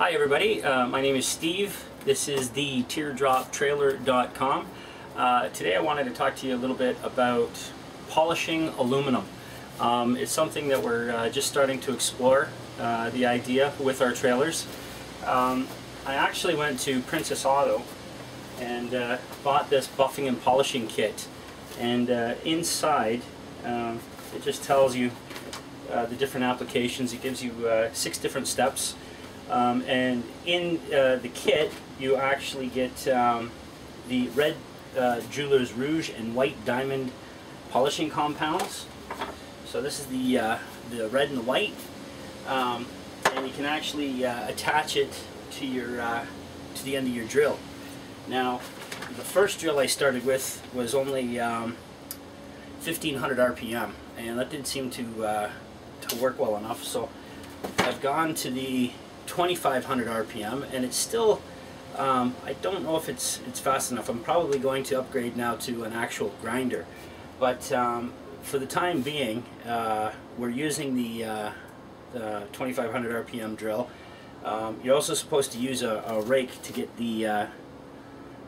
Hi everybody, uh, my name is Steve. This is the teardroptrailer.com. Uh, today I wanted to talk to you a little bit about polishing aluminum. Um, it's something that we're uh, just starting to explore uh, the idea with our trailers. Um, I actually went to Princess Auto and uh, bought this buffing and polishing kit and uh, inside um, it just tells you the different applications. It gives you six different steps um, and in uh, the kit, you actually get um, the red uh, Jeweler's Rouge and white diamond polishing compounds. So this is the, uh, the red and the white. Um, and you can actually uh, attach it to, your, uh, to the end of your drill. Now, the first drill I started with was only um, 1500 RPM, and that didn't seem to, uh, to work well enough. So I've gone to the 2500 RPM and it's still um, I don't know if it's it's fast enough. I'm probably going to upgrade now to an actual grinder. But um, for the time being uh, we're using the, uh, the 2500 RPM drill. Um, you're also supposed to use a, a rake to get the uh,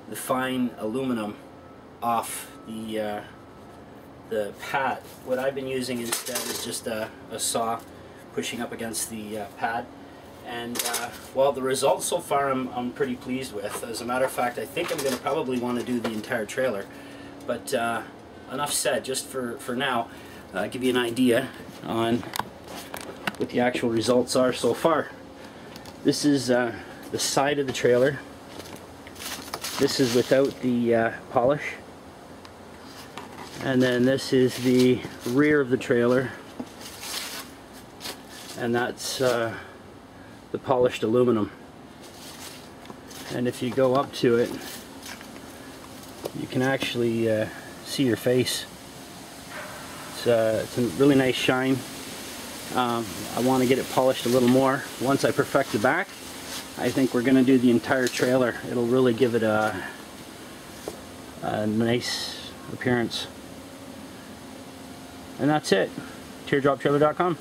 the fine aluminum off the uh, the pad. What I've been using instead is just a, a saw pushing up against the uh, pad and uh, well, the results so far I'm, I'm pretty pleased with. As a matter of fact, I think I'm going to probably want to do the entire trailer. But uh, enough said, just for, for now, uh, give you an idea on what the actual results are so far. This is uh, the side of the trailer. This is without the uh, polish. And then this is the rear of the trailer. And that's uh, the polished aluminum. And if you go up to it, you can actually uh, see your face. It's, uh, it's, a really nice shine. Um, I want to get it polished a little more. Once I perfect the back, I think we're going to do the entire trailer. It'll really give it a, a nice appearance. And that's it. TeardropTrailer.com.